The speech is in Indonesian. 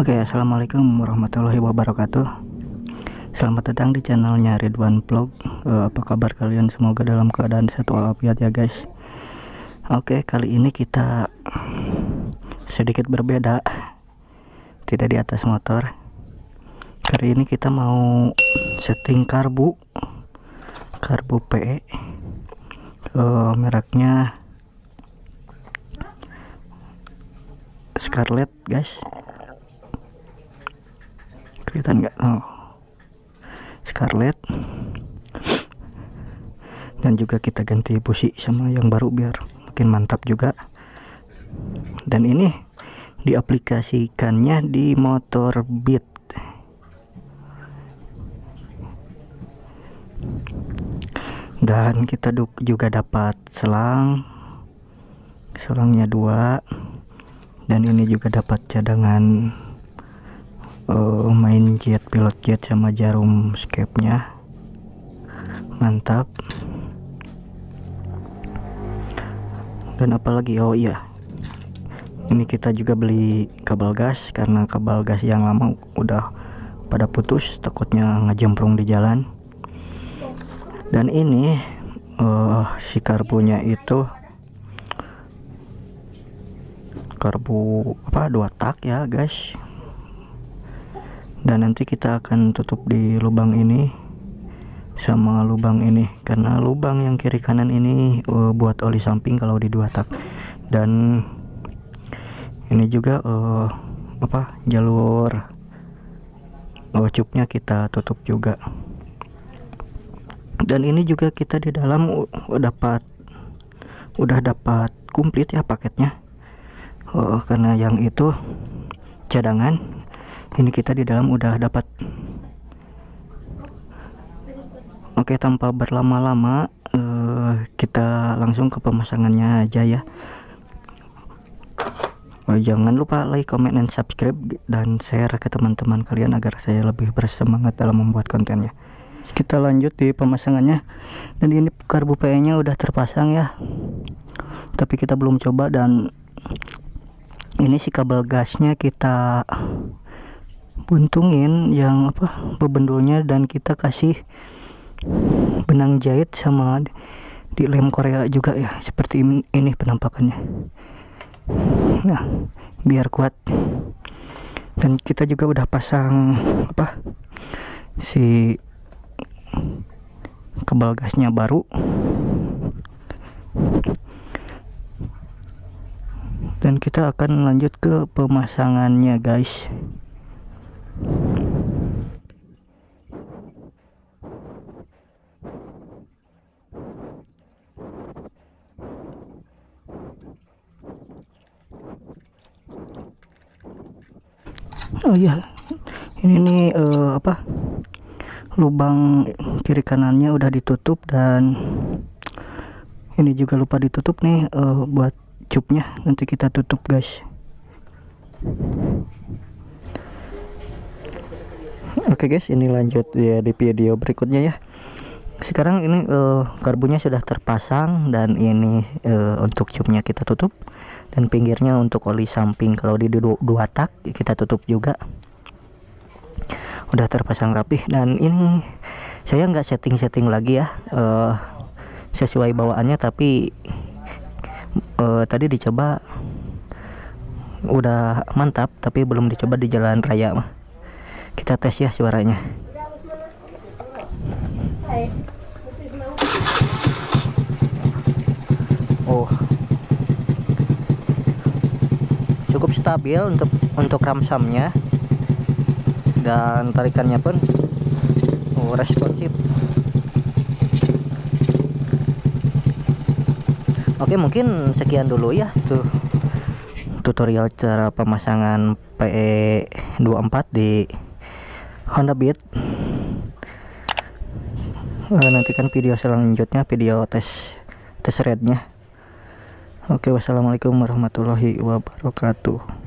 Oke, assalamualaikum warahmatullahi wabarakatuh. Selamat datang di channelnya Ridwan Vlog. Uh, apa kabar kalian? Semoga dalam keadaan sehat walafiat ya guys. Oke, kali ini kita sedikit berbeda. Tidak di atas motor. Kali ini kita mau setting karbu, karbu PE. Uh, mereknya Scarlett guys kelihatan nggak? Oh. Scarlett. Dan juga kita ganti busi sama yang baru biar makin mantap juga. Dan ini diaplikasikannya di motor Beat dan kita juga dapat selang. Selangnya dua. Dan ini juga dapat cadangan uh, main jet pilot jet sama jarum scape nya mantap. Dan apalagi oh iya. Ini kita juga beli kabel gas karena kabel gas yang lama udah pada putus takutnya ngejemprung di jalan. Dan ini uh, si karbunya itu karbu apa dua tak ya guys dan nanti kita akan tutup di lubang ini sama lubang ini karena lubang yang kiri kanan ini uh, buat oli samping kalau di dua tak. Dan ini juga uh, apa jalur uh, kita tutup juga. Dan ini juga kita di dalam uh, dapat udah dapat komplit ya paketnya. Uh, karena yang itu cadangan ini kita di dalam udah dapat. Oke tanpa berlama-lama uh, kita langsung ke pemasangannya aja ya. Oh, jangan lupa like comment dan subscribe dan share ke teman-teman kalian agar saya lebih bersemangat dalam membuat kontennya kita lanjut di pemasangannya. Dan ini karbu PE nya udah terpasang ya. Tapi kita belum coba dan ini si kabel gasnya kita buntungin yang apa bebendulnya dan kita kasih benang jahit sama di lem Korea juga ya seperti ini penampakannya. Nah biar kuat. Dan kita juga udah pasang apa si kebal gasnya baru. Dan kita akan lanjut ke pemasangannya guys oh iya. Ini nih uh, apa? Lubang kiri kanannya udah ditutup dan ini juga lupa ditutup nih uh, buat cupnya nanti kita tutup guys oke okay guys ini lanjut ya di video berikutnya ya. Sekarang ini uh, karbunya sudah terpasang dan ini uh, untuk cupnya kita tutup. Dan pinggirnya untuk oli samping. Kalau di dua, dua tak kita tutup juga. Udah terpasang rapih. Dan ini saya nggak setting-setting lagi ya uh, sesuai bawaannya. Tapi uh, tadi dicoba udah mantap tapi belum dicoba di jalan raya mah kita tes ya suaranya. Oh. Cukup stabil untuk untuk ramsamnya. Dan tarikannya pun oh, responsif. Oke mungkin sekian dulu ya tuh tutorial cara pemasangan PE24 di Honda Beat. Uh, nantikan video selanjutnya video tes tes rednya Oke wassalamualaikum warahmatullahi wabarakatuh